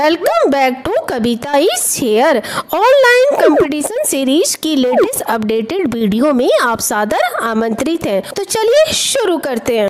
Welcome back to Kavita is share online competition series की latest updated video में आप सादर आमंत्रित हैं। तो चलिए शुरू करते हैं।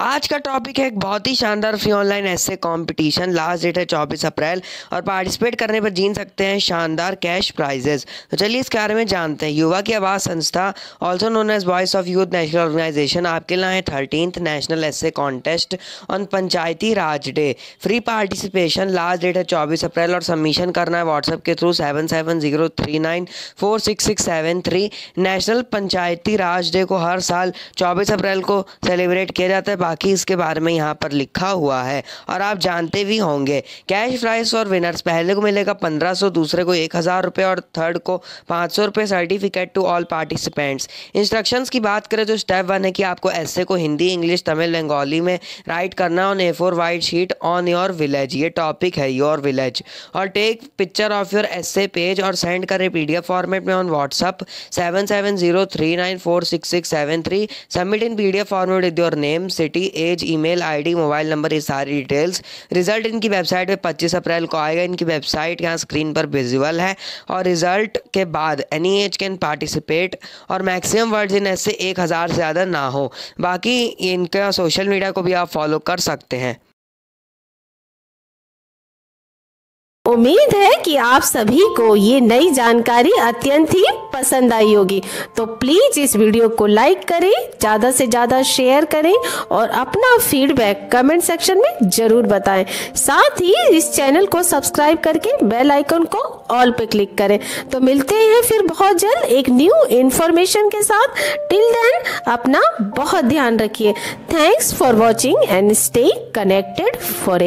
आज का टॉपिक है एक बहुत ही शानदार free online essay competition last date है चौबीस अप्रैल और पार्टिसिपेट करने पर जीत सकते हैं शानदार कैश प्राइजेस तो चलिए इसके बारे में जानते हैं। युवा की आवाज़ संस्था also known as voice of youth national organisation आपके लिए है thirteen national essay contest on Panchayati Raj day free participation last date है चौबीस अप्रैल और सबमिशन करना है व्हाट्सएप के through seven seven zero three nine four six six seven three national Panchayati Raj day को हर साल चौबीस अप्रैल को सेलिब्रेट किया जाता है। बाकी इसके बारे में यहाँ पर लिखा हुआ है। और आप जानते भी होंगे कैश प्राइस और विनर्स पहले को मिलेगा पंद्रह सौ, दूसरे को एक हज़ार रुपये और थर्ड को पाँच सौ रुपये certificate to all participants instructions की बात करें तो स्टेप वन है कि आपको ऐसे को हिंदी, इंग्लिश, तमिल, बंगाली में राइट करना on A four white sheet on your village ये टॉपिक है योर विलेज और टेक पिक्चर ऑफ़ योर ऐसे पेज और सेंड करें पी फॉर्मेट में on WhatsApp seven seven zero three nine four six six seven three submit in PDF format with your name city city age email ID mobile number ये सारी details result इनकी website पे 25 अप्रैल को आएगा। इनकी website यहाँ screen पर visual है। और रिज़ल्ट के बाद एनी एज कैन पार्टिसिपेट और मैक्सिमम वर्ड्स इन ऐसे एक हज़ार से ज़्यादा ना हो। बाकी इनका सोशल मीडिया को भी आप फॉलो कर सकते हैं। उम्मीद है कि आप सभी को ये नई जानकारी अत्यंत ही पसंद आई होगी। तो प्लीज़ इस वीडियो को लाइक करें, ज़्यादा से ज़्यादा शेयर करें और अपना फीडबैक कमेंट सेक्शन में ज़रूर बताएँ। साथ ही इस चैनल को सब्सक्राइब करके बेल आइकन को ऑल पे क्लिक करें। तो मिलते हैं फिर बहुत जल्द एक न्यू इन्फॉर्मेशन के साथ। टिल देन, अपना बहुत ध्यान रखिए। Thanks for watching and stay connected for